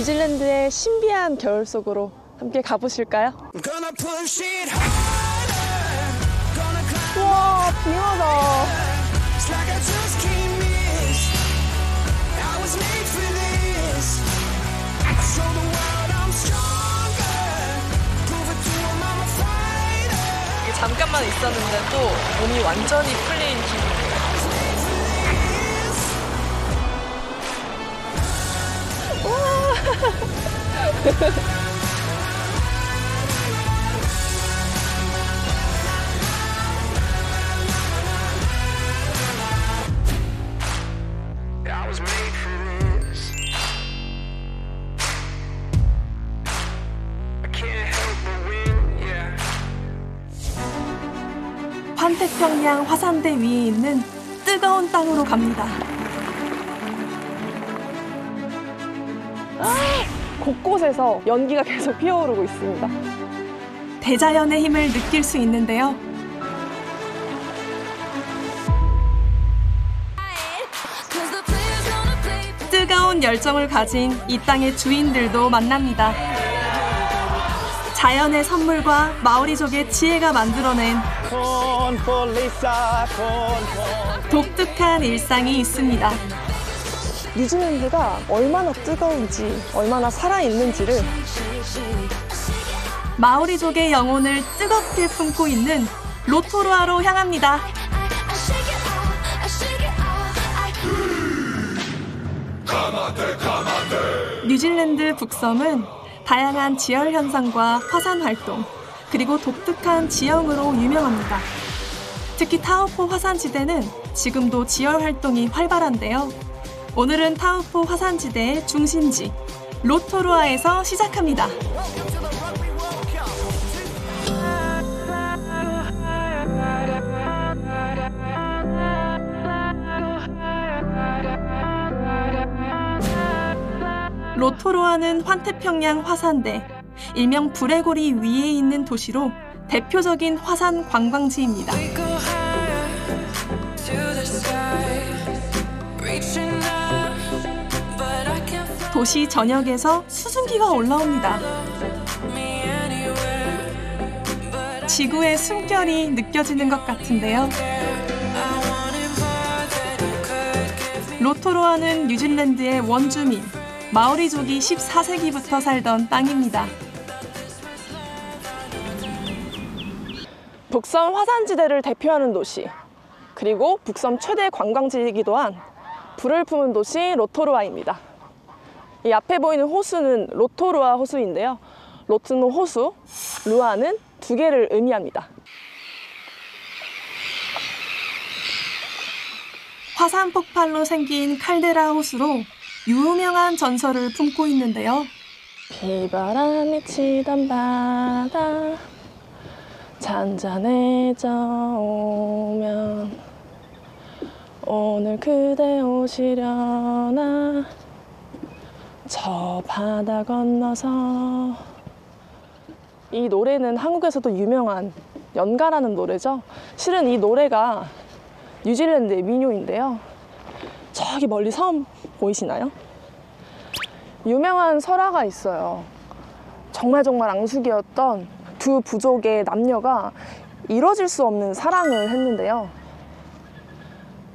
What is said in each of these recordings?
뉴질랜드의 신비한 겨울 속으로 함께 가보실까요? 우와, a fighter. 잠깐만 있었는데도 몸이 완전히 풀린 환태평양 화산대 위에 있는 뜨거운 땅으로 갑니다. 곳곳에서 연기가 계속 피어오르고 있습니다. 대자연의 힘을 느낄 수 있는데요. 뜨거운 열정을 가진 이 땅의 주인들도 만납니다. 자연의 선물과 마오리족의 지혜가 만들어낸. 독특한 일상이 있습니다. 뉴질랜드가 얼마나 뜨거운지, 얼마나 살아있는지를 마오리족의 영혼을 뜨겁게 품고 있는 로토루아로 향합니다. 뉴질랜드 북섬은 다양한 지열 현상과 화산 활동, 그리고 독특한 지형으로 유명합니다. 특히 타우포 화산지대는 지금도 지열 활동이 활발한데요. 오늘은 타우포 화산지대의 중심지 로토루아에서 시작합니다. 로토루아는 환태평양 화산대, 일명 브레고리 위에 있는 도시로 대표적인 화산 관광지입니다. 도시 전역에서 수증기가 올라옵니다. 지구의 숨결이 느껴지는 것 같은데요. 로토루아는 뉴질랜드의 원주민, 마오리족이 14세기부터 살던 땅입니다. 북섬 화산지대를 대표하는 도시, 그리고 북섬 최대 관광지이기도 한 불을 품은 도시 로토루아입니다. 이 앞에 보이는 호수는 로토루아 호수인데요. 로트는 호수, 루아는 두 개를 의미합니다. 화산 폭발로 생긴 칼데라 호수로 유명한 전설을 품고 있는데요. 비바람이 치던 바다 잔잔해져 오면 오늘 그대 오시려나 저 바다 건너서 이 노래는 한국에서도 유명한 연가라는 노래죠. 실은 이 노래가 뉴질랜드의 민요인데요. 저기 멀리 섬 보이시나요? 유명한 설화가 있어요. 정말 정말 앙숙이었던 두 부족의 남녀가 이뤄질 수 없는 사랑을 했는데요.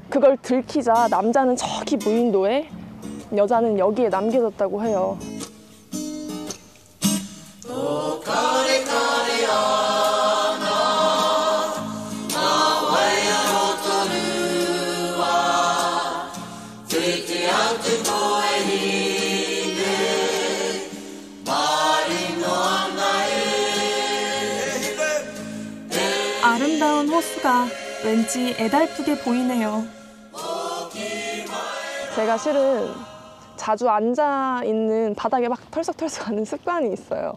그걸 들키자 남자는 저기 무인도에 여자는 여기에 남겨졌다고 해요. 아름다운 호수가 왠지 애달프게 보이네요. 제가 실은 자주 앉아 있는 바닥에 막 털썩털썩 하는 습관이 있어요.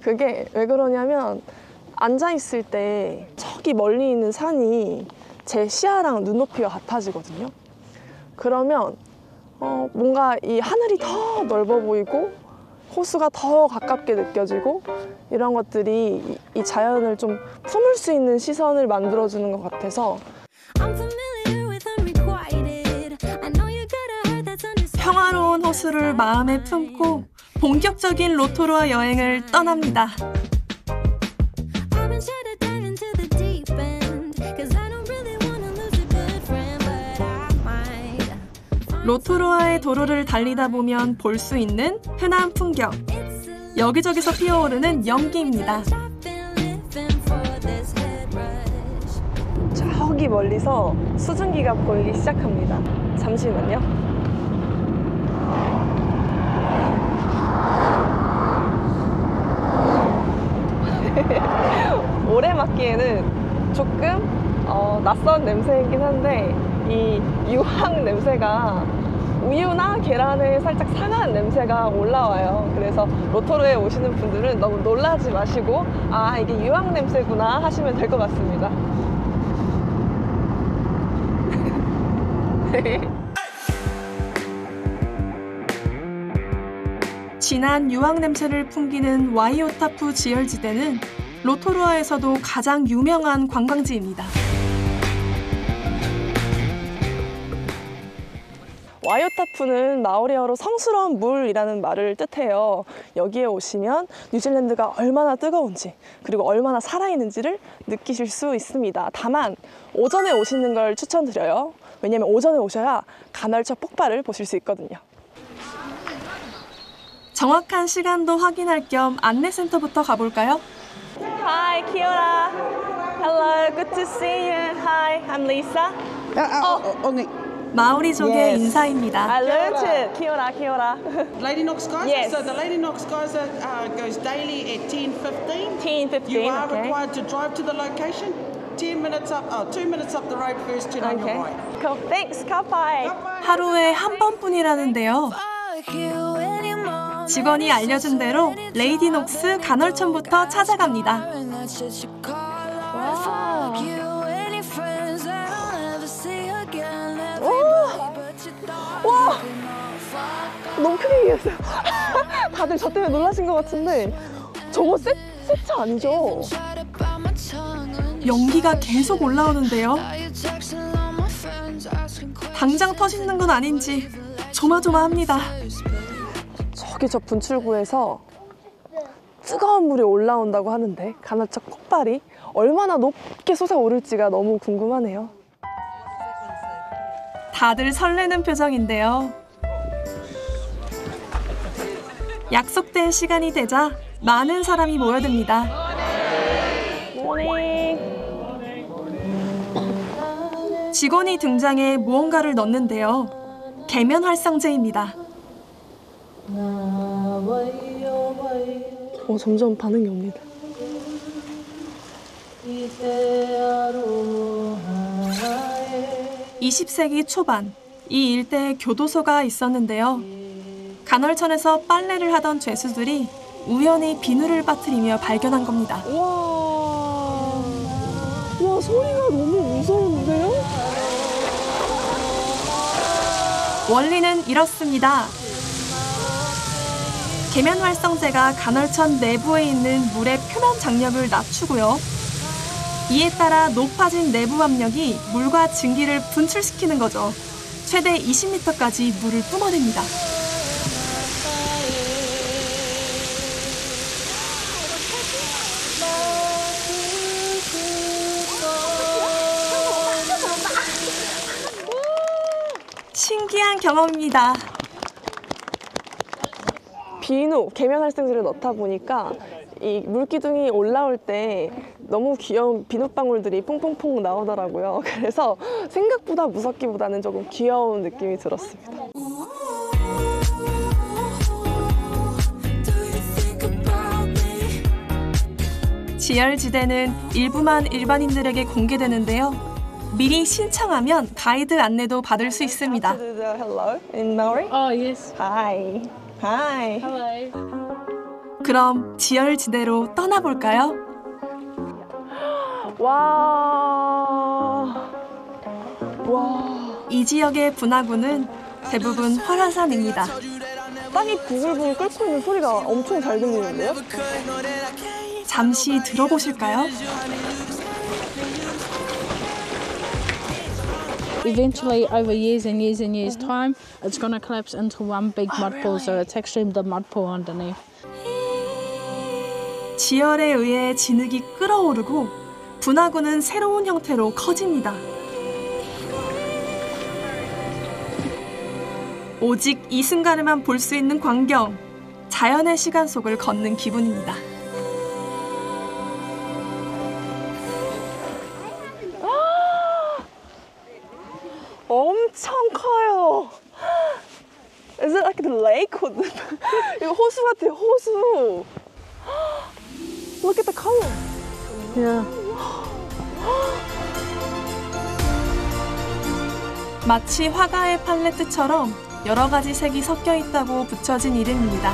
그게 왜 그러냐면 앉아 있을 때 저기 멀리 있는 산이 제 시야랑 눈높이가 같아지거든요. 그러면 어, 뭔가 이 하늘이 더 넓어 보이고 호수가 더 가깝게 느껴지고 이런 것들이 이, 이 자연을 좀 품을 수 있는 시선을 만들어주는 것 같아서 평화로운 호수를 마음에 품고 본격적인 로토로아 여행을 떠납니다. 로토로아의 도로를 달리다 보면 볼 수 있는 흔한 풍경. 여기저기서 피어오르는 연기입니다. 저기 멀리서 수증기가 보이기 시작합니다. 잠시만요. 오래 맡기에는 조금 어, 낯선 냄새이긴 한데 이 유황 냄새가 우유나 계란에 살짝 상한 냄새가 올라와요. 그래서 로토르에 오시는 분들은 너무 놀라지 마시고 아 이게 유황 냄새구나 하시면 될 것 같습니다. 진한 유황 냄새를 풍기는 와이오타프 지열지대는 로토루아에서도 가장 유명한 관광지입니다. 와이오타프는 마오리어로 성스러운 물이라는 말을 뜻해요. 여기에 오시면 뉴질랜드가 얼마나 뜨거운지 그리고 얼마나 살아있는지를 느끼실 수 있습니다. 다만 오전에 오시는 걸 추천드려요. 왜냐면 오전에 오셔야 간헐적 폭발을 보실 수 있거든요. 정확한 시간도 확인할 겸 안내센터부터 가볼까요? Hi, Kiora. Hello, good to see you. Hi, I'm Lisa. 마오리족의 인사입니다. I learned it. Kiora, Kiora. Lady Knox Geyser. Yes. So the Lady Knox Geyser uh, goes daily at 10.15. 10:15, You are okay. required to drive to the location. 10 minutes up, oh, two minutes up the road first, turn on your Okay. right. Cool. Thanks. Kapai. 하루에 한 번뿐이라는데요. Fuck you anymore. 직원이 알려준 대로 레이디 녹스 간헐천부터 찾아갑니다. Dog. 와! 너무 크게 얘기했어요. 다들 저 때문에 놀라신 것 같은데 저거 세, 세차 아니죠? 연기가 계속 올라오는데요. 당장 터지는 건 아닌지 조마조마합니다. 저기 저 분출구에서 뜨거운 물이 올라온다고 하는데 간헐적 폭발이 얼마나 높게 솟아오를지가 너무 궁금하네요. 다들 설레는 표정인데요. 약속된 시간이 되자 많은 사람이 모여듭니다. 직원이 등장해 무언가를 넣는데요. 계면 활성제입니다. 어, 점점 반응이 옵니다. 20세기 초반 이 일대에 교도소가 있었는데요. 간헐천에서 빨래를 하던 죄수들이 우연히 비누를 빠뜨리며 발견한 겁니다. 와, 와 소리가 너무 무서운데요? 원리는 이렇습니다. 계면 활성제가 간헐천 내부에 있는 물의 표면 장력을 낮추고요. 이에 따라 높아진 내부 압력이 물과 증기를 분출시키는 거죠. 최대 20m까지 물을 뿜어냅니다. 신기한 경험입니다. 비누, 계면 활성제를 넣다 보니까 이 물기둥이 올라올 때 너무 귀여운 비눗방울들이 퐁퐁퐁 나오더라고요. 그래서 생각보다 무섭기보다는 조금 귀여운 느낌이 들었습니다. 지열지대는 일부만 일반인들에게 공개되는데요. 미리 신청하면 가이드 안내도 받을 수 있습니다. Hi. Hello. 그럼 지열지대로 떠나볼까요? 와. 와. 이 지역의 분화구는 대부분 활화산입니다. 땅이 부글부글 끓고 있는 소리가 엄청 잘 들리는데요? 잠시 들어보실까요? Eventually, over years and years and years' time, it's going to collapse into one big mud pool. So it's actually the mud pool underneath. 지열에 의해 진흙이 끓어오르고 분화구는 새로운 형태로 커집니다. 오직 이 순간에만 볼 수 있는 광경, 자연의 시간 속을 걷는 기분입니다. 엄청 커요. Is it like the lake? 이거 호수 같아요, 호수. Look at the color. Yeah. 마치 화가의 팔레트처럼 여러 가지 색이 섞여 있다고 붙여진 이름입니다.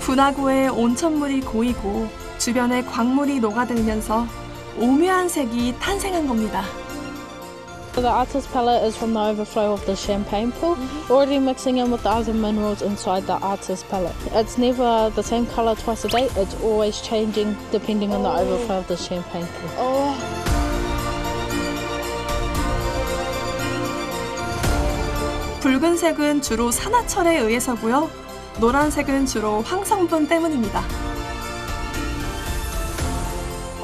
분화구에 온천물이 고이고 주변에 광물이 녹아들면서 오묘한 색이 탄생한 겁니다. The artist palette is from the overflow of the champagne pool, already mixing in with the other minerals inside the artist palette. It's never the same color twice a day, it's always changing depending on the overflow of the champagne pool. 붉은색은 주로 산화철에 의해서고요. 노란색은 주로 황성분 때문입니다.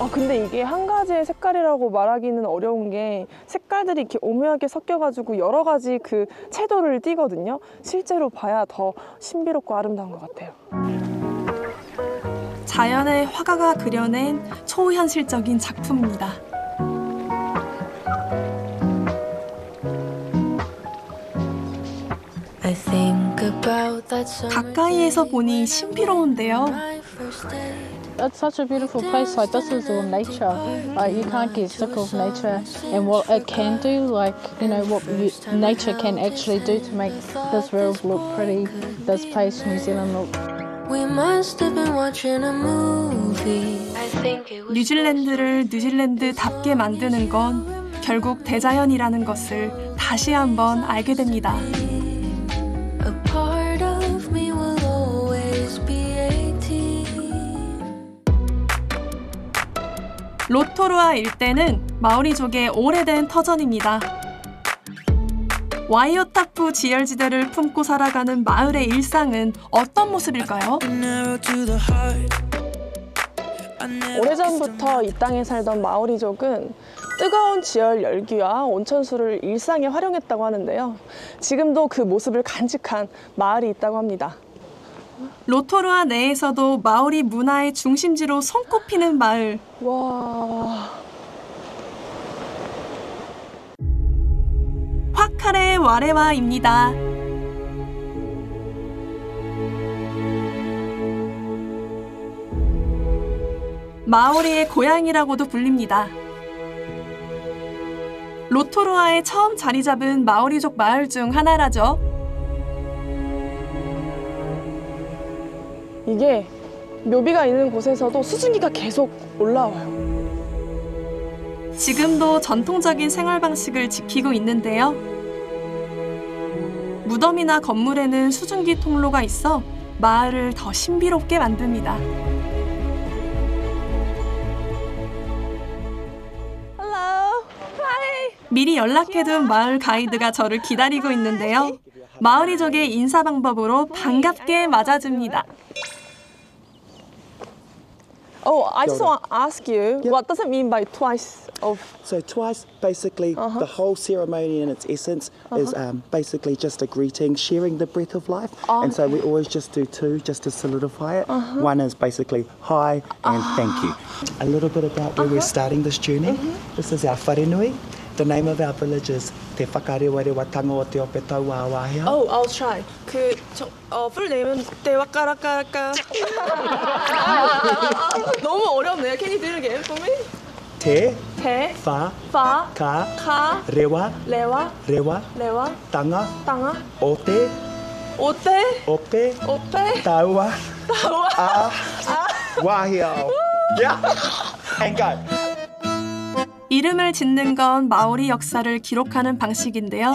아 근데 이게 한 가지의 색깔이라고 말하기는 어려운 게 색깔들이 이렇게 오묘하게 섞여가지고 여러 가지 그 채도를 띠거든요. 실제로 봐야 더 신비롭고 아름다운 것 같아요. 자연의 화가가 그려낸 초현실적인 작품입니다. 가까이에서 보니 신비로운데요. It's such a beautiful place. Like this is all nature. Like you can't get sick of nature and what it can do. Like you know what you, nature can actually do to make this world look pretty. This place, New Zealand, look We must have been watching a movie. I think it was 뉴질랜드를 뉴질랜드답게 만드는 건 결국 대자연이라는 것을 다시 한번 알게 됩니다. 로토루아 일대는 마오리족의 오래된 터전입니다. 와이오타프 지열지대를 품고 살아가는 마을의 일상은 어떤 모습일까요? 오래전부터 이 땅에 살던 마오리족은 뜨거운 지열 열기와 온천수를 일상에 활용했다고 하는데요. 지금도 그 모습을 간직한 마을이 있다고 합니다. 로토루아 내에서도 마오리 문화의 중심지로 손꼽히는 마을. 와, 화카레 와레와입니다. 마오리의 고향이라고도 불립니다. 로토루아에 처음 자리 잡은 마오리족 마을 중 하나라죠. 이게 묘비가 있는 곳에서도 수증기가 계속 올라와요. 지금도 전통적인 생활 방식을 지키고 있는데요. 무덤이나 건물에는 수증기 통로가 있어 마을을 더 신비롭게 만듭니다. Hello. Hi. 미리 연락해둔 마을 가이드가 저를 기다리고 있는데요. 마을이족의 인사 방법으로 반갑게 맞아줍니다. Oh, I just want to ask you, what does it mean by twice of? So twice, basically, uh-huh. the whole ceremony in its essence is uh-huh. um, basically just a greeting, sharing the breath of life. Oh, and so we always just do two, just to solidify it. Uh-huh. One is basically hi and thank you. Ah. A little bit about where we're starting this journey. Mm-hmm. This is our wharenui. The name of our village is Te Whakarewarewatango o Te Ope Taua Wahia. Oh, I'll try. 그, 저, 어, 풀 네임은 대와까라까라까. 너무 어렵네요. Can you do it again for me? Te 대, Wha 파, Ka 카, Rewa 레와, Rewa 레와, Tanga 땅아, o Te 오떼, Ope 오떼, Taua 따와. A Wahia. Yeah. And go. 이름을 짓는 건 마오리 역사를 기록하는 방식인데요.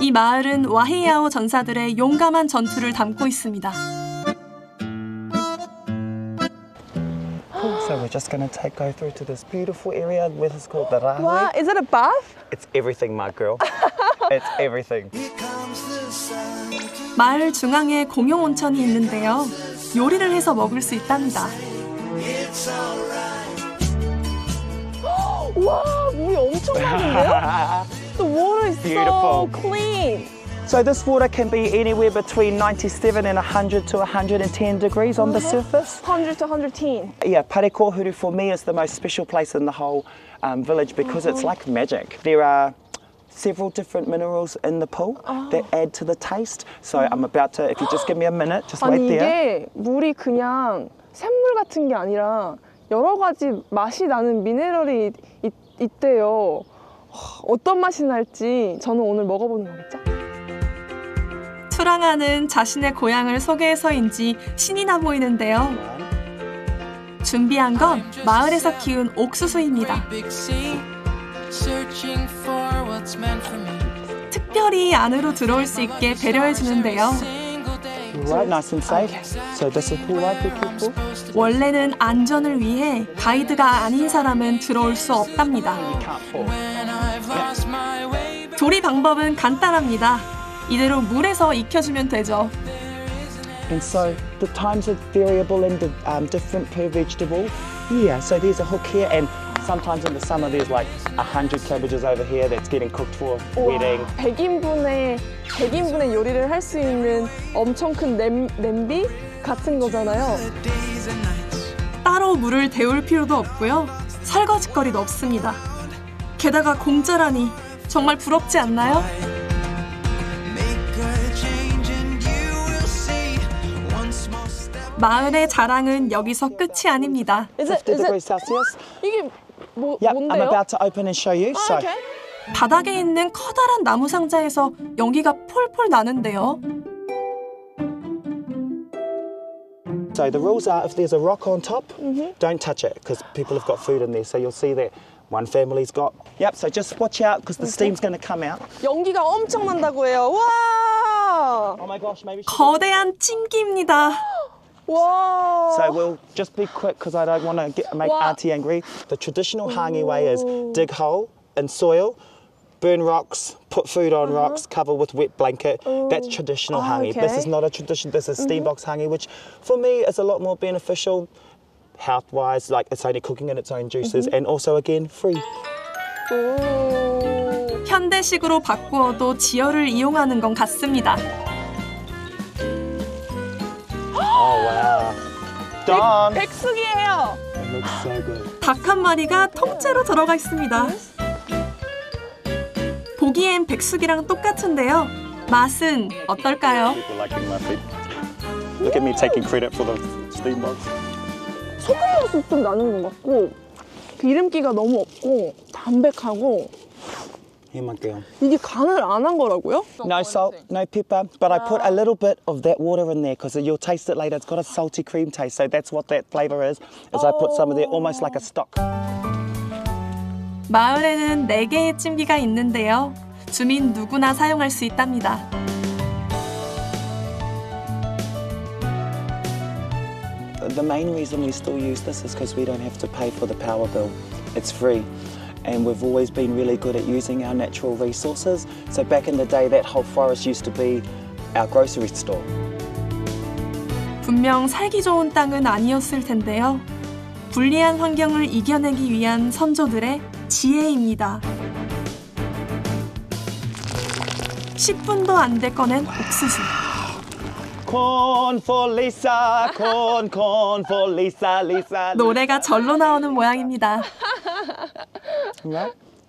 이 마을은 와히야오 전사들의 용감한 전투를 담고 있습니다. So we're just going to take go through to this beautiful area. Where it's called the Rahui. 와, is it a bath? It's everything, my girl. it's everything. 마을 중앙에 공용 온천이 있는데요. 요리를 해서 먹을 수 있답니다. 와, 물이 엄청 맑은데요? The water is so Beautiful. clean. So this water can be anywhere between 97 and 100 to 110 degrees on the surface. 100 to 110. Yeah, Parekohuru for me is the most special place in the whole um, village because it's like magic. There are several different minerals in the pool that add to the taste. So I'm about to, if you just give me a minute, just 아니 wait there. 이게 물이 그냥 샘물 같은 게 아니라 여러 가지 맛이 나는 미네랄이 있, 있대요. 하, 어떤 맛이 날지 저는 오늘 먹어보는 거겠죠? 투랑아는 자신의 고향을 소개해서인지 신이 나 보이는데요. 준비한 건 마을에서 키운 옥수수입니다. 특별히 안으로 들어올 수 있게 배려해 주는데요. 원래는 안전을 위해 가이드가 아닌 사람은 들어올 수 없답니다. 조리 방법은 간단합니다. 이대로 물에서 익혀주면 되죠. And so the times are variable and um, different per vegetable. Yeah, so there's a hook here, and sometimes in the summer there's like a hundred cabbages over here that's getting cooked for wedding. 100인분의 100인분의 요리를 할 수 있는 엄청 큰 냄, 냄비 같은 거잖아요. 따로 물을 데울 필요도 없고요. 설거지거리도 없습니다. 게다가 공짜라니 정말 부럽지 않나요? 마을의 자랑은 여기서 끝이 아닙니다. Is it, 50 is it, degrees Celsius. 이게 뭐, Yep, I'm 뭔데요? about to open and show you. So 오케이. 바닥에 있는 커다란 나무 상자에서 연기가 폴폴 나는데요. So the rules are if there's a rock on top, don't touch it because people have got food in there. So you'll see that one family's got. Yep, so just watch out because the steam's going to come out. 연기가 엄청 난다고 해요. 와! Oh my gosh, maybe. she- 거대한 찜기입니다. 와! So we'll just be quick because I don't want to get, make Wow. Auntie angry. The traditional hangi way is dig hole in soil, burn rocks, put food on rocks, cover with wet blanket. That's traditional Oh, hangi. This is okay. not a tradition. This is steam box hangi, which for me is a lot more beneficial health-wise. Like it's only cooking in its own juices, and also again free. 오. 현대식으로 바꾸어도 지열을 이용하는 건 같습니다. Oh Dawn. 백숙이에요. 닭 한 마리가 통째로 들어가 있습니다. 보기엔 백숙이랑 똑같은데요. 맛은 어떨까요? Look at me taking credit for the steam box. 소금 맛이 좀 나는 것 같고 기름기가 너무 없고 담백하고 Here, my girl. 이게 간을 안 한 거라고요? No salt, no pepper, but I put a little bit of that water in there because you'll taste it later. It's got a salty cream taste, so that's what that flavour is. Is I put some of that almost like a stock. 마을에는 4개의 찜기가 있는데요. 주민 누구나 사용할 수 있답니다. The main reason we still use this is because we don't have to pay for the power bill. It's free. And we've always been really good at using our natural resources. So back in the day, that whole forest used to be our grocery store. 분명 살기 좋은 땅은 아니었을 텐데요. 불리한 환경을 이겨내기 위한 선조들의 지혜입니다. 10분도 안 돼 꺼낸 옥수수. Corn for Lisa, corn, corn for Lisa, Lisa. 노래가 절로 나오는 모양입니다.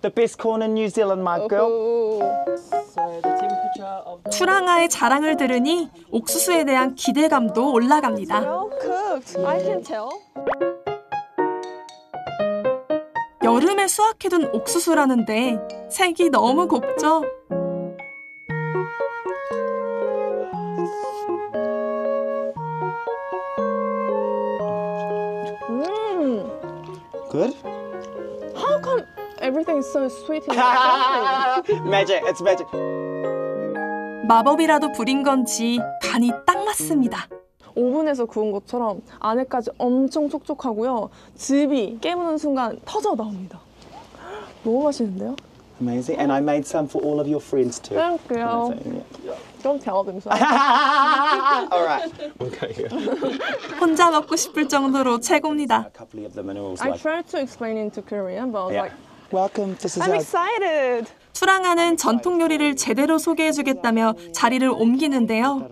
The best corn in New Zealand, my girl. 추랑아의 자랑을 들으니 옥수수에 대한 기대감도 올라갑니다. Well cooked. I can tell. 여름에 수확해둔 옥수수라는데 색이 너무 곱죠? Is so sweet in my magic, it's magic. 마법이라도 부린 건지 간이 딱 맞습니다. 오븐에서 구운 것처럼 안에까지 엄청 촉촉하고요. 즙이 깨무는 순간 터져 나옵니다. 너무 맛있는데요? Amazing. And I made some for all of your friends too. Thank you. Yeah. Don't tell them so. all right. Okay. 혼자 먹고 싶을 정도로 최고입니다. A couple of the minerals. I tried to explain into Korean, but I was yeah. like, Welcome. This is I'm excited. 투랑아는 전통 요리를 제대로 소개해주겠다며 자리를 옮기는데요.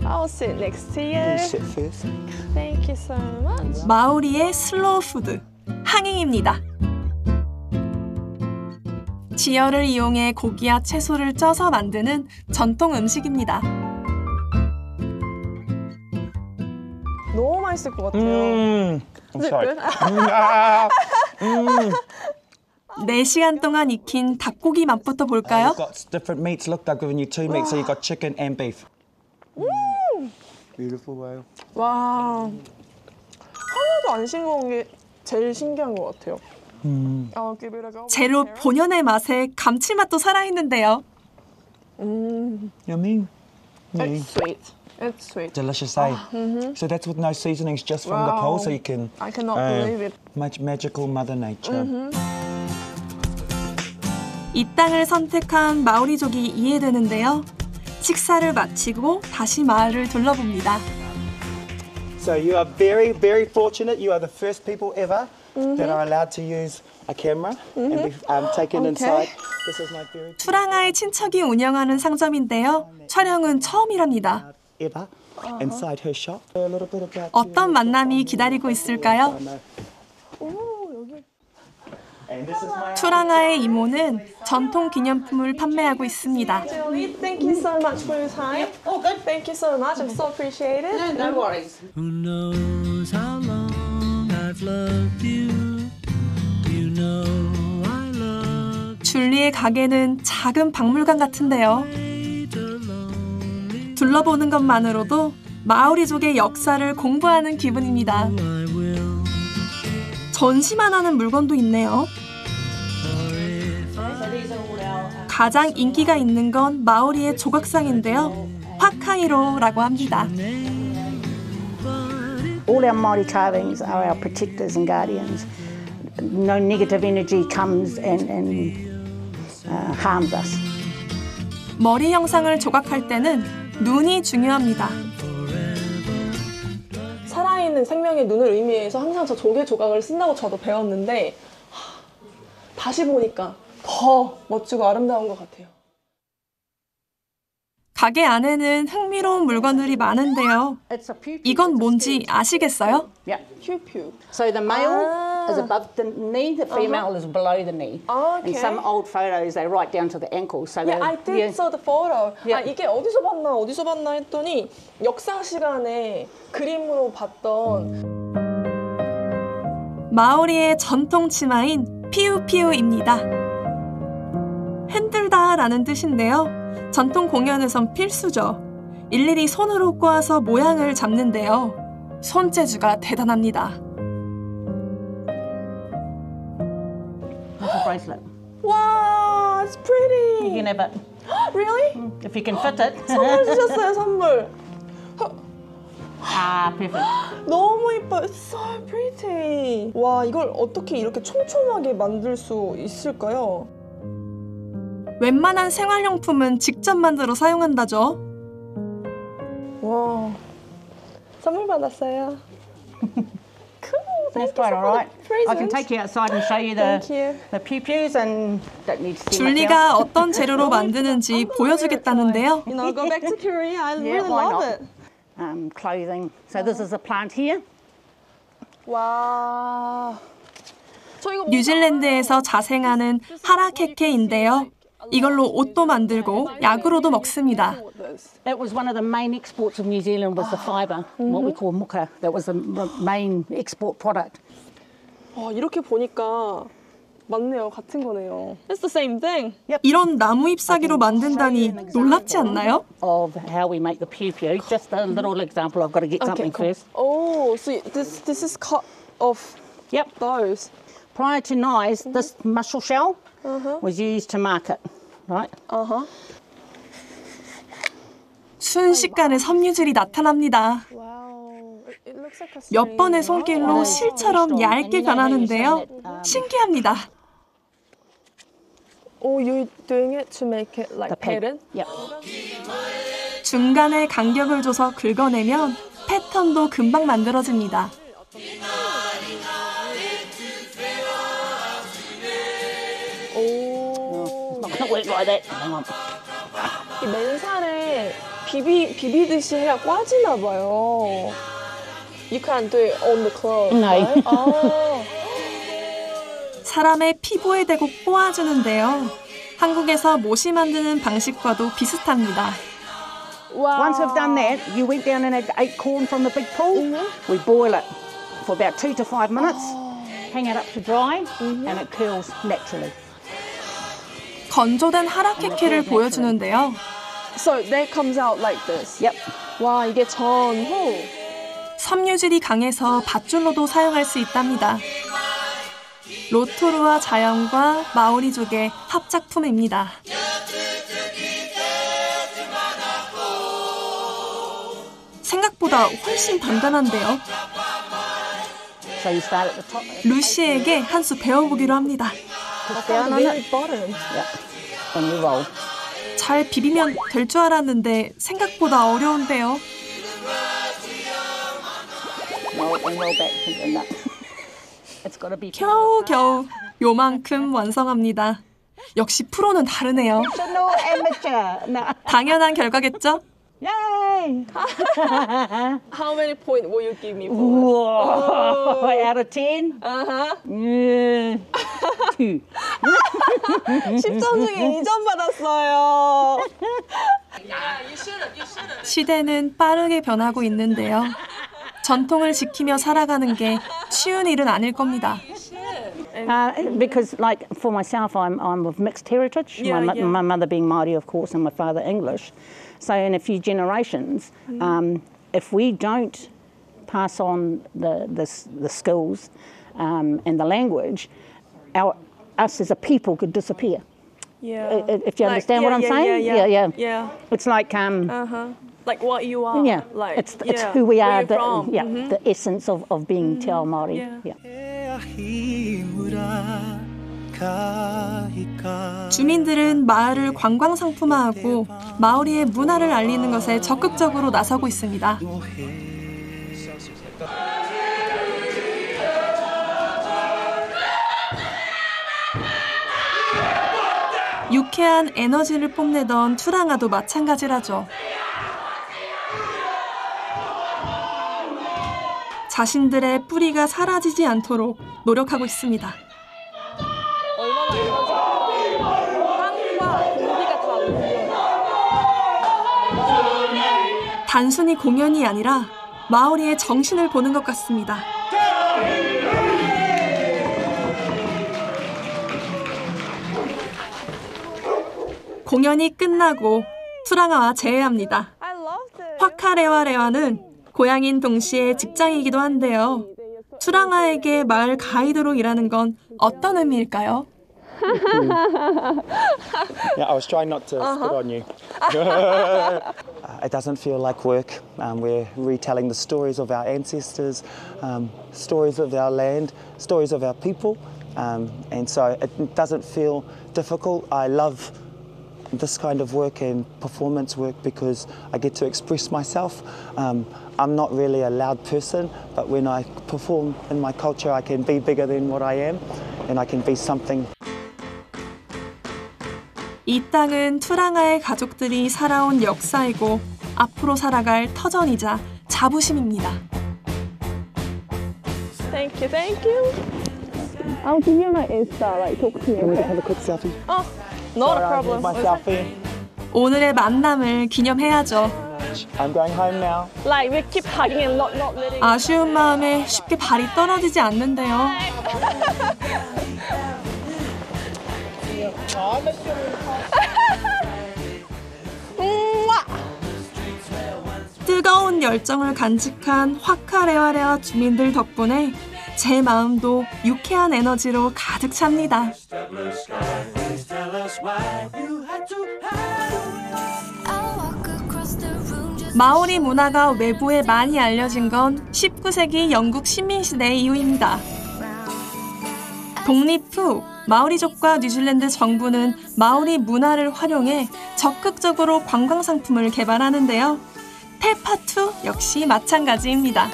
I'll sit next to You you. sit first. Thank you so much. 마오리의 슬로우 푸드 항잉입니다. 지열을 이용해 고기와 채소를 쪄서 만드는 전통 음식입니다. 너무 맛있을 것 같아요. Mm. Is it good? Mm, ah. 4시간 동안 익힌 닭고기 맛부터 볼까요? You've got different meats. Look, I've given you two meats. So you've got chicken and beef. Beautiful whale. 와 하나도 안 싱거운 게 제일 신기한 것 같아요. 재료 본연의 맛에 감칠맛도 살아있는데요. 음, Yummy. it's sweet. It's sweet. Delicious, eh? So that's with no seasonings, just from the pole, so you can. I cannot uh, believe it. Mag- magical Mother Nature. 이 땅을 선택한 마오리족이 이해되는데요. 식사를 마치고 다시 마을을 둘러봅니다. So you are very, very fortunate. You are the first people ever that are allowed to use a camera and be um, taken inside. This is my very 투랑아의 친척이 운영하는 상점인데요. 촬영은 처음이랍니다. ever inside her shop. 어떤 만남이 기다리고 있을까요? My 투랑아의 이모는 전통 기념품을 판매하고 있습니다. Julie, thank you so much for your time. Oh, good. Thank you so much. I'm so appreciated. No, no worries. Who knows how long I've loved you? You know I love 줄리의 가게는 작은 박물관 같은데요. 둘러보는 것만으로도 마오리족의 역사를 공부하는 기분입니다. 전시만 하는 물건도 있네요. 가장 인기가 있는 건 마오리의 조각상인데요. 화카이로라고 합니다. All our Māori carvings are our protectors and guardians. No negative energy comes and, and uh, harms us. 머리 형상을 조각할 때는 눈이 중요합니다. 살아있는 생명의 눈을 의미해서 항상 저 조개 조각을 쓴다고 저도 배웠는데 하, 다시 보니까 더 멋지고 아름다운 것 같아요. 가게 안에는 흥미로운 물건들이 많은데요. 이건 뭔지 아시겠어요? Yeah. 퓨퓨. So the male is above the knee, the female is below the knee. Okay. In some old photos, they right down to the ankle. So Yeah, I did yeah. saw the photo. Yeah. 아 이게 어디서 봤나 어디서 봤나 했더니 역사 시간에 그림으로 봤던 마오리의 전통 치마인 피우피우입니다. 흔들다 라는 뜻인데요. 전통 공연에선 필수죠. 일일이 손으로 꼬아서 모양을 잡는데요. 손재주가 대단합니다. It's a bracelet. 와, it's pretty. You can have it Really? if you can fit it. 선물 주셨어요 선물. ah, perfect. 너무 이뻐. It's so pretty. 와, 이걸 어떻게 이렇게 촘촘하게 만들 수 있을까요? 웬만한 생활용품은 직접 만들어 사용한다죠. 와, 선물 받았어요. That's quite all right. I can take you outside and show you the the pew pews and don't need to see. 줄리가 어떤 재료로 만드는지 보여주겠다는데요. You know, go back to Korea. I Yeah, really love not? it. Um, clothing. So this is a plant here. 와. 뉴질랜드에서 자생하는 하라케케인데요. 이걸로 옷도 만들고 약으로도 먹습니다. That was one of the main exports of New Zealand was the fibre, what we call muka. That was the main export product. 와, 이렇게 보니까 맞네요. 같은 거네요. It's the same thing. 이런 나무 잎사귀로 만든다니 놀랍지 않나요? Of how we make the pew pew. Just a little example. I've got to get something cool. first. Oh, so this this is cut off Yep. those. Prior to knives, this mussel shell was used to mark it. Right. Uh huh. 순식간에 섬유질이 나타납니다. Wow. 몇 번의 손길로 실처럼 얇게 변하는데요. 신기합니다. Oh, you're doing it to make it like The peg. pattern? Yep. 중간에 간격을 줘서 긁어내면 패턴도 금방 만들어집니다. That. Hang on. 이 맨살에 비비 비비듯이 해야 꽈지나 봐요. You can't do it on the clothes. No. right? 아. 사람의 피부에 대고 꼬아주는데요. 한국에서 모시 만드는 방식과도 비슷합니다. 와. Once we've done that, you went down and had ate corn from the big pool. We boil it for about two to five minutes, hang it up to dry, and it curls naturally. 건조된 하라케케를 보여주는데요. So that comes out like this. Yep. 와 이게 전후. 섬유질이 강해서 밧줄로도 사용할 수 있답니다. 로토루와 자연과 마오리족의 합작품입니다. 생각보다 훨씬 단단한데요. So you start at the top, 루시에게 한 수 배워보기로 합니다. You roll. 잘 비비면 될 줄 알았는데 생각보다 어려운데요. That. Be 겨우 겨우 요만큼 완성합니다. 역시 프로는 다르네요. 당연한 결과겠죠? Yay! How many point will you give me for? Whoa. Out of ten? 아하. Yeah. Two. 10점 중에 2점 받았어요. 시대는 빠르게 변하고 있는데요. 전통을 지키며 살아가는 게 쉬운 일은 아닐 겁니다. Uh, because, like, for myself, I'm, I'm of mixed heritage. Yeah, my, yeah. my mother being Māori, of course, and my father English. So, in a few generations, um, if we don't pass on the, the, the skills um, and the language, our, us as a people could disappear. Yeah. If you Like, understand what yeah, I'm yeah, saying? Yeah, yeah. yeah. yeah. It's like, um, Uh-huh. Like what you are. yeah, Like, it's, it's who we are, the, from. yeah, Mhm. the essence of, of being Te Ao Māori. yeah. 주민들은 마을을 관광 상품화하고 마오리의 문화를 알리는 것에 적극적으로 나서고 있습니다. 유쾌한 에너지를 뽐내던 투랑아도 마찬가지라죠. 자신들의 뿌리가 사라지지 않도록 노력하고 있습니다. 단순히 공연이 아니라 마오리의 정신을 보는 것 같습니다. 공연이 끝나고 투랑아와 재회합니다. It. 화카레와 레와는 고향인 동시에 직장이기도 한데요. 투랑아에게 마을 가이드로 일하는 건 어떤 의미일까요? Yeah, I was trying not to spit on you. Uh, it doesn't feel like work. Um, we're retelling the stories of our ancestors, um, stories of our land, stories of our people, um, and so it doesn't feel difficult. I love this kind of work and performance work because I get to express myself. Um, I'm not really a loud person, but when I perform in my culture, I can be bigger than what I am, and I can be something 이 땅은 투랑아의 가족들이 살아온 역사이고 앞으로 살아갈 터전이자 자부심입니다. Thank you, thank you. I'll give you my Insta, like talk to me. Can we have a quick selfie? Oh, not a Sorry, I problem. my selfie. 오늘의 만남을 기념해야죠. I'm going home now. Like we keep hugging and not not letting. 아쉬운 마음에 쉽게 발이 떨어지지 않는데요. 뜨거운 열정을 간직한 화카레와레와 주민들 덕분에 제 마음도 유쾌한 에너지로 가득 찹니다. 마오리 문화가 외부에 많이 알려진 건 19세기 영국 식민시대 이후입니다. 독립 후 마오리족과 뉴질랜드 정부는 마오리 문화를 활용해 적극적으로 관광 상품을 개발하는데요. 테파투 역시 마찬가지입니다.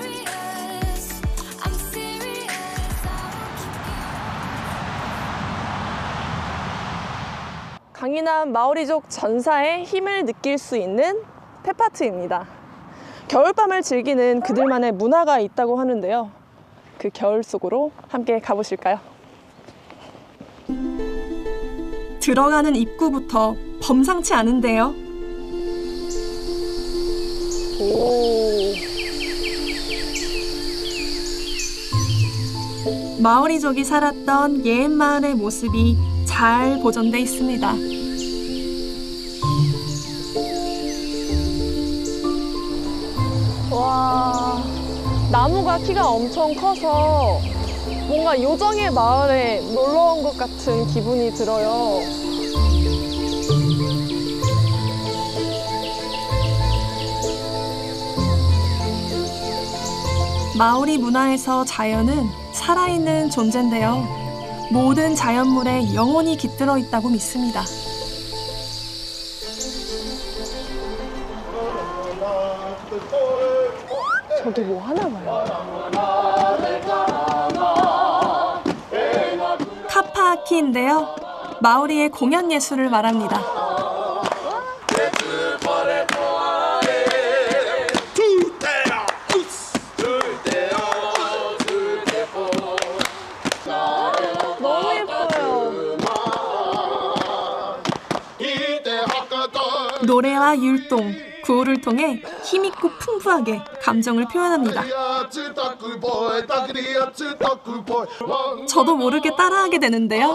강인한 마오리족 전사의 힘을 느낄 수 있는 테파트입니다. 겨울밤을 즐기는 그들만의 문화가 있다고 하는데요. 그 겨울 속으로 함께 가보실까요? 들어가는 입구부터 범상치 않은데요. 오. 마오리족이 살았던 옛 마을의 모습이 잘 보존돼 있습니다. 와, 나무가 키가 엄청 커서 뭔가 요정의 마을에 놀러 온 것 같은 기분이 들어요. 마오리 문화에서 자연은 살아있는 존재인데요. 모든 자연물에 영혼이 깃들어 있다고 믿습니다. 저기 뭐 하나 봐요. 카파아키인데요. 마오리의 공연 예술을 말합니다. 노래와 율동, 구호를 통해 힘있고 풍부하게 감정을 표현합니다. 저도 모르게 따라하게 되는데요.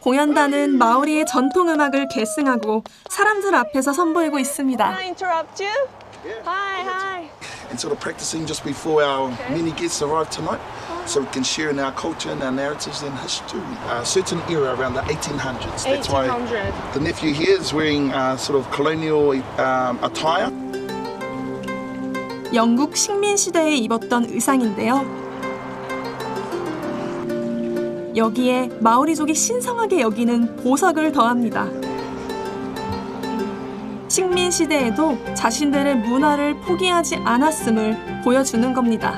공연단은 마오리의 전통 음악을 계승하고 사람들 앞에서 선보이고 있습니다. You? Hi, hi. and sort of practicing just before our many guests arrive tonight so we can share in our culture and our narratives and history. A certain era around the 1800s. That's why 1800. the nephew here is wearing uh, sort of colonial um, attire. 영국 식민 시대에 입었던 의상인데요. 여기에 마오리족이 신성하게 여기는 보석을 더합니다. 식민 시대에도 자신들의 문화를 포기하지 않았음을 보여주는 겁니다.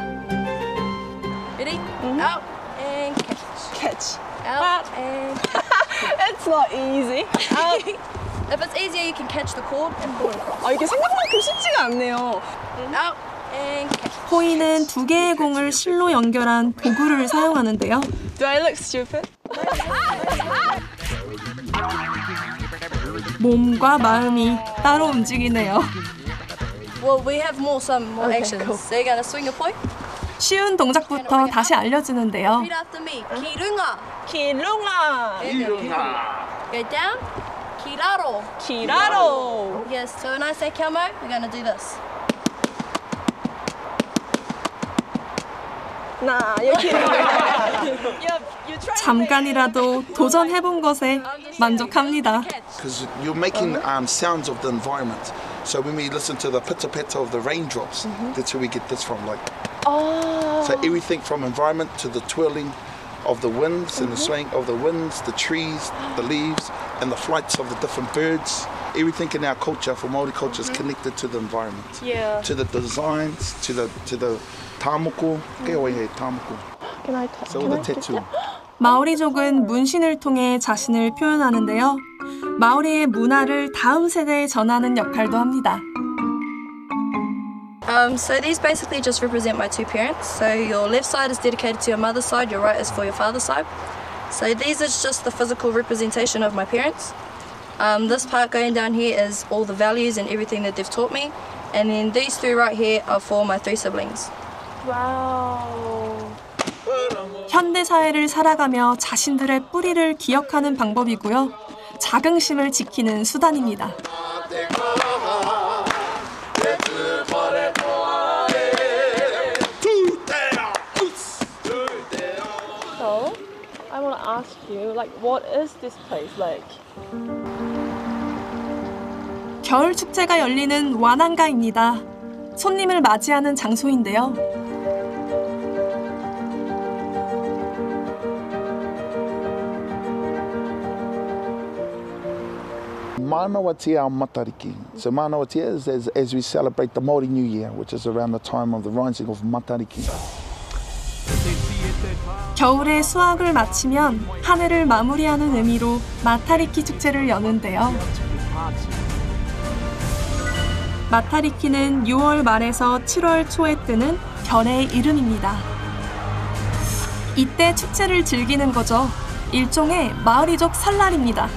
Ready? Out and catch. Catch. Out and It's not easy. if it's easier, you can catch the cord and it across. 아, 이게 생각만큼 쉽지가 않네요. Out and catch. 호이는 두 개의 공을 실로 연결한 도구를 사용하는데요. Do I look stupid? 몸과 마음이 따로 움직이네요. Well, we have more, some more Okay, actions. cool. So you're gonna swing a point. 쉬운 동작부터 다시 알려주는데요. Repeat after me. Kirunga. 기룽아. Go down. Kiraro. 기라로. Yes. So when I say Kelmo, we're gonna do this. 잠깐이라도 도전해본 것에 만족합니다. Because you're making um, sounds of the environment. So when we listen to the pitter patter of the raindrops, that's where we get this from. Like, so everything from environment to the twirling of the winds and the swaying of the winds, the trees, the leaves, and the flights of the different birds. Everything in our culture, for Maori culture, is connected to the environment, Yeah. to the designs, to the to the tamoko. Ke oe he tamoko. Can I touch? So all the tattoo. 마오리족은 문신을 통해 자신을 표현하는데요. 마오리의 문화를 다음 세대에 전하는 역할도 합니다. Um, so these basically just represent my two parents. So your left side is dedicated to your mother's side, your right is for your father's side. So these is just the physical representation of my parents. Um, this part going down here is all the values and everything that they've taught me. And then these three right here are for my three siblings. 와우. 현대 사회를 살아가며 자신들의 뿌리를 기억하는 방법이고요. 자긍심을 지키는 수단입니다. So, I want to ask you, like, what is this place like? 겨울 축제가 열리는 완안가입니다. 손님을 맞이하는 장소인데요. Manawatia Matariki. So Manawatia is as, as we celebrate the Māori New Year, which is around the time of the rising of Matariki. 겨울의 수확을 마치면 한 해를 마무리하는 의미로 마타리키 축제를 여는데요. 마타리키는 6월 말에서 7월 초에 뜨는 별의 이름입니다. 이때 축제를 즐기는 거죠. 일종의 마을이족 설날입니다.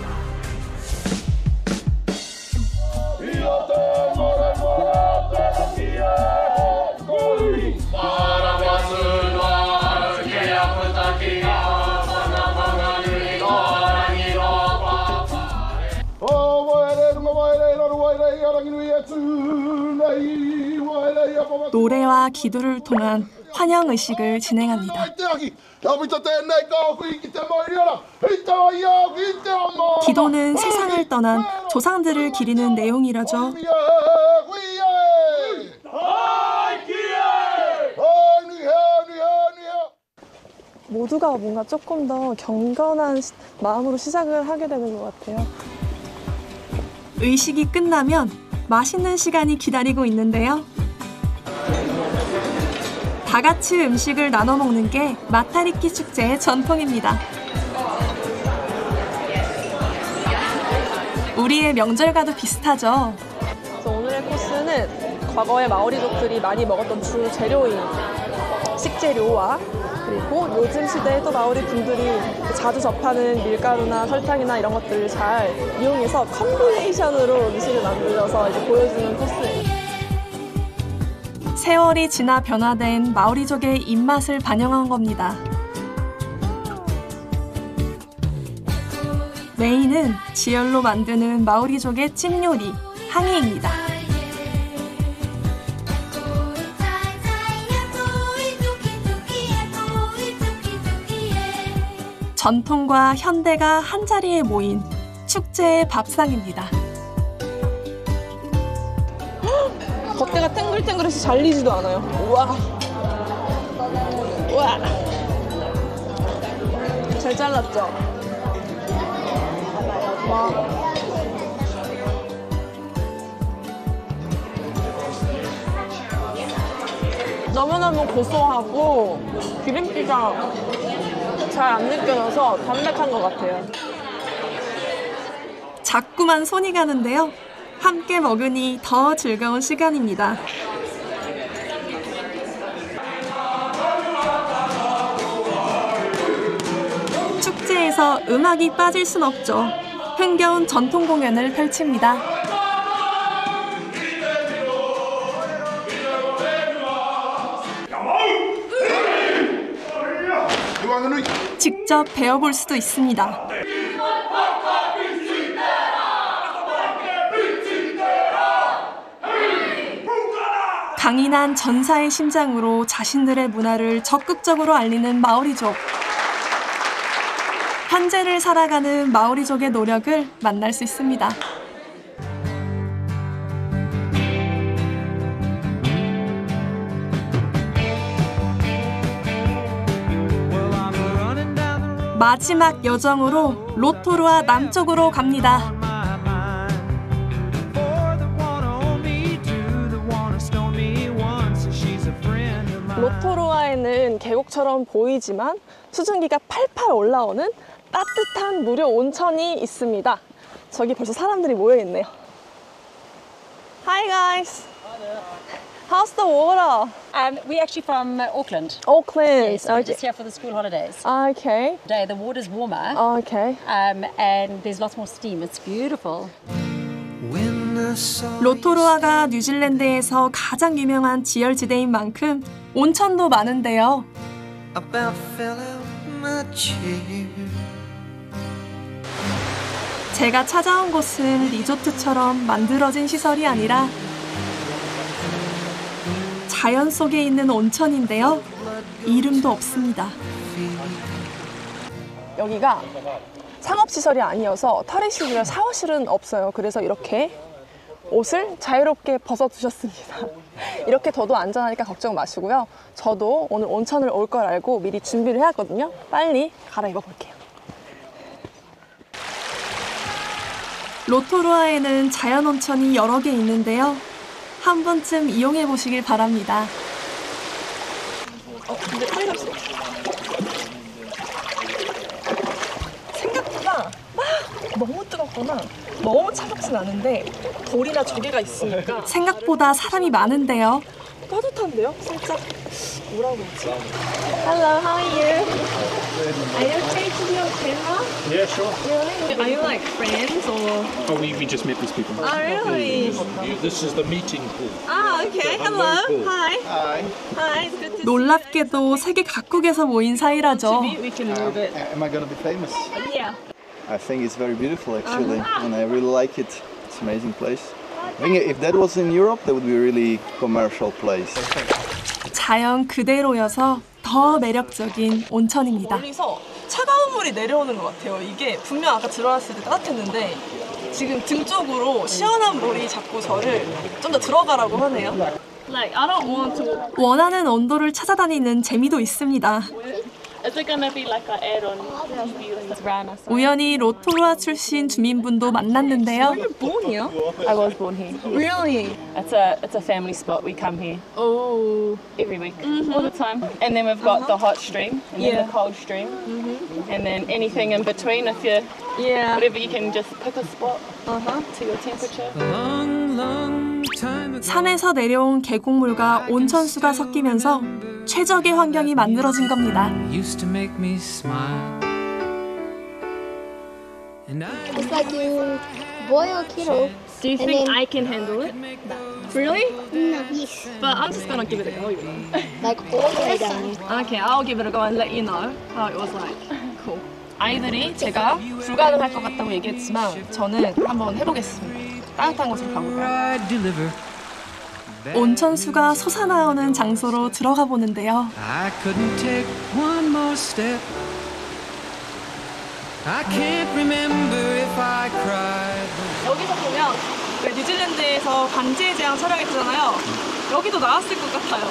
노래와 기도를 통한 환영 의식을 진행합니다. 기도는 세상을 떠난 조상들을 기리는 내용이라죠. 모두가 뭔가 조금 더 경건한 시- 마음으로 시작을 하게 되는 것 같아요. 의식이 끝나면 맛있는 시간이 기다리고 있는데요. 다 같이 음식을 나눠 먹는 게 마타리키 축제의 전통입니다. 우리의 명절과도 비슷하죠. 오늘의 코스는 과거의 마오리족들이 많이 먹었던 주 재료인 식재료와 그리고 요즘 시대에 또 마오리 분들이 자주 접하는 밀가루나 설탕이나 이런 것들을 잘 이용해서 컴비네이션으로 음식을 만들어서 이제 보여주는 코스예요. 세월이 지나 변화된 마오리족의 입맛을 반영한 겁니다. 메인은 지열로 만드는 마오리족의 찜 요리, 항이입니다. 전통과 현대가 한자리에 모인 축제의 밥상입니다. 겉대가 탱글탱글해서 잘리지도 않아요. 우와. 우와. 잘 잘랐죠? 와. 너무너무 고소하고 기름기가 잘 안 느껴져서 담백한 것 같아요. 자꾸만 손이 가는데요. 함께 먹으니 더 즐거운 시간입니다. 축제에서 음악이 빠질 순 없죠. 흥겨운 전통 공연을 펼칩니다. 직접 배워볼 수도 있습니다. 강인한 전사의 심장으로 자신들의 문화를 적극적으로 알리는 마오리족. 현재를 살아가는 마오리족의 노력을 만날 수 있습니다. 마지막 여정으로 로토루아 남쪽으로 갑니다. 로토루아에는 계곡처럼 보이지만 수증기가 팔팔 올라오는 따뜻한 무료 온천이 있습니다. 저기 벌써 사람들이 모여 있네요. Hi guys. How's the water? Um, we're actually from uh, Auckland. Auckland. Yes, we're just here for the school holidays. Okay. Today the water's warmer Okay. um, and there's lots more steam. It's beautiful. 로토루아가 뉴질랜드에서 가장 유명한 지열지대인 만큼 온천도 많은데요. 제가 찾아온 곳은 리조트처럼 만들어진 시설이 아니라 자연 속에 있는 온천인데요. 이름도 없습니다. 여기가 상업시설이 아니어서 탈의실이나 샤워실은 없어요. 그래서 이렇게 옷을 자유롭게 벗어두셨습니다. 이렇게 더도 안전하니까 걱정 마시고요. 저도 오늘 온천을 올 걸 알고 미리 준비를 해왔거든요. 빨리 갈아입어 볼게요. 로토루아에는 자연 온천이 여러 개 있는데요. 한 번쯤 이용해 보시길 바랍니다. 어, 근데 빨리 없어. 생각보다 막 너무 뜨겁거나 너무 차갑진 않은데 돌이나 조개가 있으니까 생각보다 사람이 많은데요. 따뜻한데요? 살짝 뭐라고 했지? Hello, how are you? Are you okay to be on camera? Yeah, sure. Really? Are you like friends or? Oh, we, we just met these people. Oh, really? This is the meeting pool. Ah, okay. Hello. Hi. Hi. Hi. It's good to 놀랍게도 세계 각국에서 모인 사이라죠. We can move it. Am I gonna be famous? Yeah. I think it's very beautiful actually, Uh-huh. and I really like it. It's an amazing place. I think if that was in Europe, that would be a really commercial place. 자연 그대로여서 더 매력적인 온천입니다. 멀리서 차가운 물이 내려오는 것 같아요. 이게 분명 아까 들어왔을 때 따뜻했는데 지금 등 쪽으로 시원한 물이 자꾸 저를 좀 더 들어가라고 하네요. Like I don't want to. 원하는 온도를 찾아다니는 재미도 있습니다. Is it gonna be like an add-on to be with the brown or something? 우연히 로토루아 출신 주민분도 만났는데요. born here? I was born here. Really? It's a it's a family spot. We come here Oh. every week, all the time. And then we've got the hot stream and then Yeah. the cold stream, and then anything in between. If you Yeah. whatever you can just pick a spot Uh-huh. to your temperature. 산에서 내려온 계곡물과 온천수가 섞이면서 최적의 환경이 만들어진 겁니다. used to make me smile. And I It's like you boil keto. Do you and think then- I can handle it? Really? No, yes. But I'm just gonna give it a go. You know. Like all the way down. Okay, I'll give it a go and let you know how it was like. Cool. 아이들이 제가 불가능할 것 같다고 얘기했지만 저는 한번 해보겠습니다. 따뜻한 곳으로 가볼까요? Deliver. 온천수가 솟아나오는 장소로 들어가 보는데요. 여기서 보면 그 뉴질랜드에서 반지의 제왕 촬영했잖아요. 여기도 나왔을 것 같아요.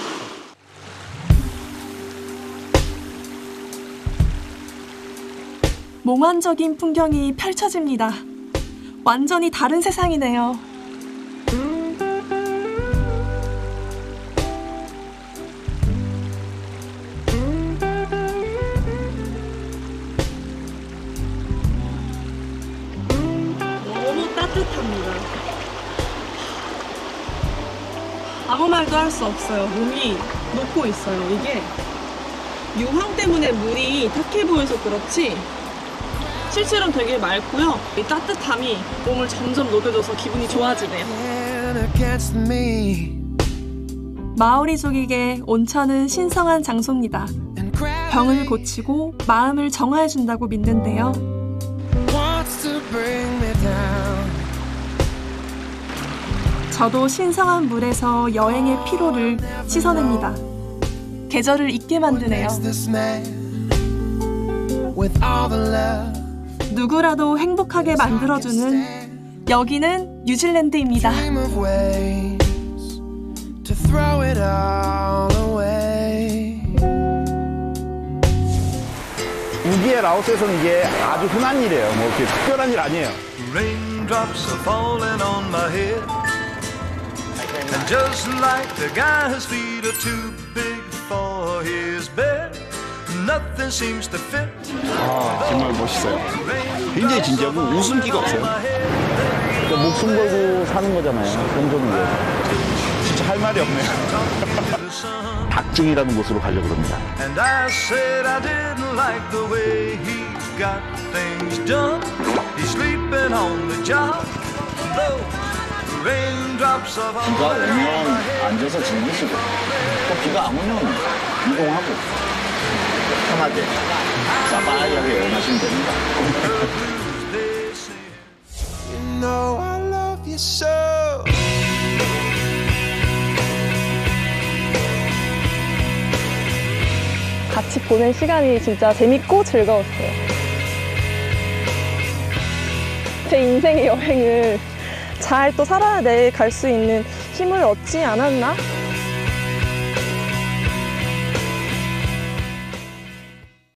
몽환적인 풍경이 펼쳐집니다. 완전히 다른 세상이네요. 너무 따뜻합니다. 아무 말도 할 수 없어요. 몸이 녹고 있어요. 이게 유황 때문에 물이 탁해 보여서 그렇지 실제로는 되게 맑고요. 이 따뜻함이 몸을 점점 녹여줘서 기분이 좋아지네요. 마오리족에게 온천은 신성한 장소입니다. 병을 고치고 마음을 정화해준다고 믿는데요. 저도 신성한 물에서 여행의 피로를 씻어냅니다. 계절을 잊게 만드네요. With all the love. 누구라도 행복하게 만들어주는 여기는 뉴질랜드입니다. 이게 라오스에서는 이게 아주 흔한 일이에요. 뭐 이렇게 특별한 일 아니에요. Raindrops are falling on my head. And just like the guy whose feet are too big for his bed, 아, 정말 멋있어요. 굉장히 진지하고 웃음기가 없어요. 그러니까 목숨 걸고 사는 거잖아요. 공정을 위해서. 진짜 할 말이 없네요. 닭중이라는 곳으로 가려고 그럽니다. And I said I didn't like the way he got things done. He's sleeping on the job. Though raindrops are 비가 오면. 앉아서 즐기시고 또 비가 안 오면 이동하고 편하게 싸바하게 여행하시면 됩니다. You know I love you so. 같이 보낸 시간이 진짜 재밌고 즐거웠어요. 제 인생의 여행을 잘 또 살아야 내일 갈 수 있는 힘을 얻지 않았나?